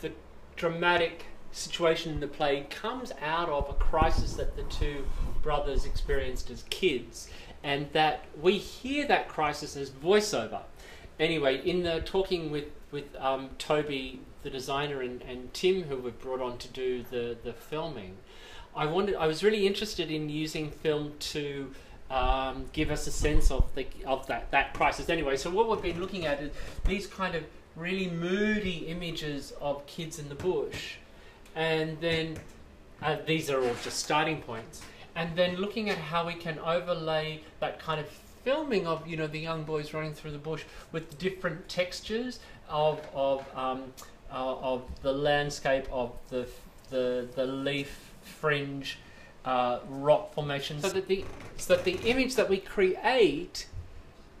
the dramatic situation in the play comes out of a crisis that the two brothers experienced as kids, and that we hear that crisis as voiceover. Anyway, in the talking with with um, Toby, the designer, and, and Tim, who were brought on to do the the filming, I wanted I was really interested in using film to um, give us a sense of the of that that crisis. Anyway, so what we've been looking at is these kind of really moody images of kids in the bush, and then uh, these are all just starting points, and then looking at how we can overlay that kind of filming of you know the young boys running through the bush with different textures of of um, uh, of the landscape of the the the leaf fringe uh, rock formations. So that the so that the image that we create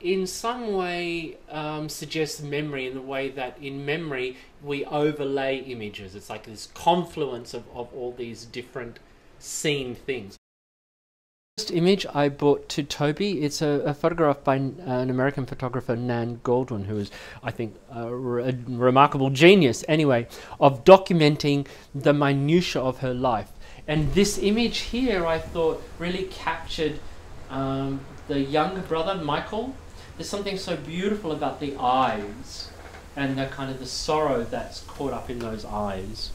in some way um, suggests memory in the way that in memory we overlay images. It's like this confluence of, of all these different seen things First image I brought to Toby. It's a, a photograph by an American photographer, Nan Goldin, who is, I think, a, re- a remarkable genius, anyway, of documenting the minutiae of her life. And this image here, I thought, really captured um, the younger brother, Michael. There's something so beautiful about the eyes and the kind of the sorrow that's caught up in those eyes.